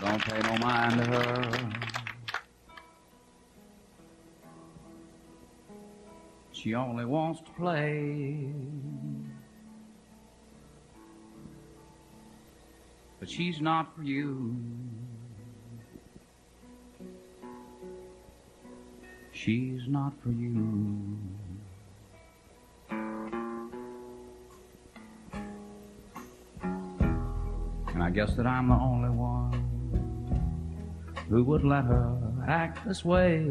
don't pay no mind to her. She only wants to play. But she's not for you. She's not for you. And I guess that I'm the only one who would let her act this way.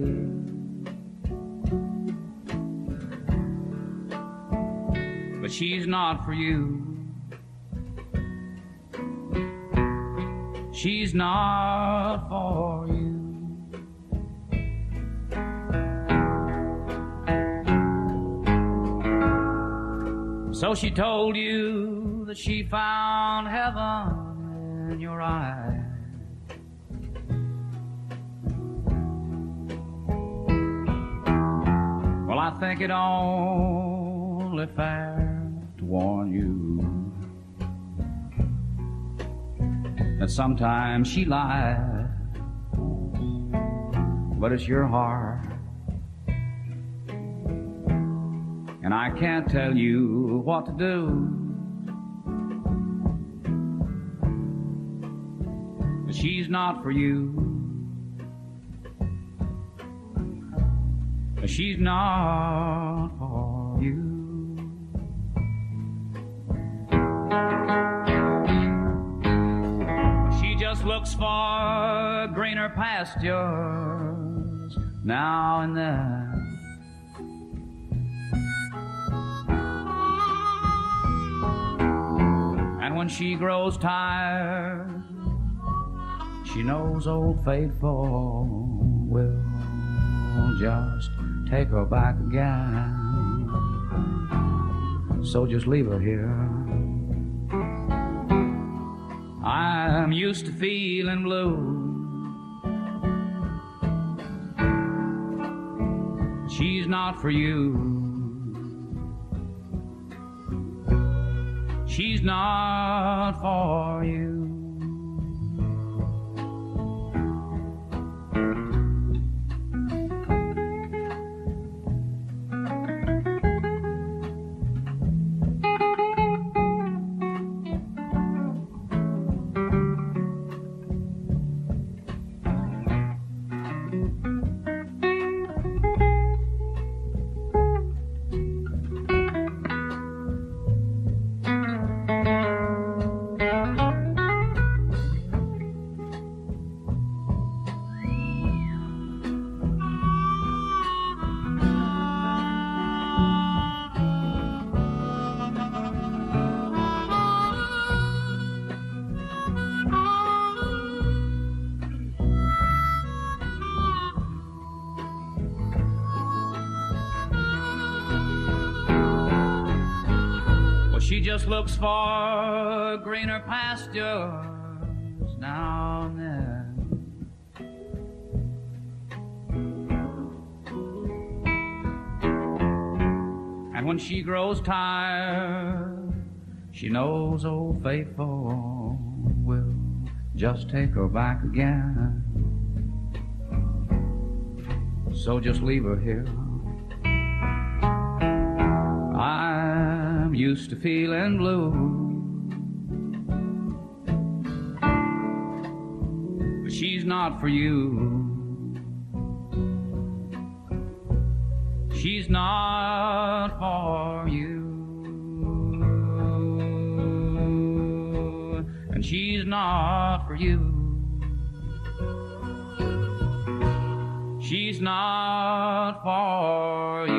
But she's not for you. She's not for you. So she told you that she found heaven in your eyes. I think it only fair to warn you that sometimes she lies, but it's your heart. And I can't tell you what to do. But she's not for you. She's not for you. She just looks for greener pastures now and then. And when she grows tired, she knows old faithful will just take her back again. So just leave her here. I'm used to feeling blue. She's not for you. She's not for you. She just looks for greener pastures now and then. And when she grows tired, she knows old faithful will just take her back again. So just leave her here. Used to feeling blue. But she's not for you. She's not for you. And she's not for you. She's not for you.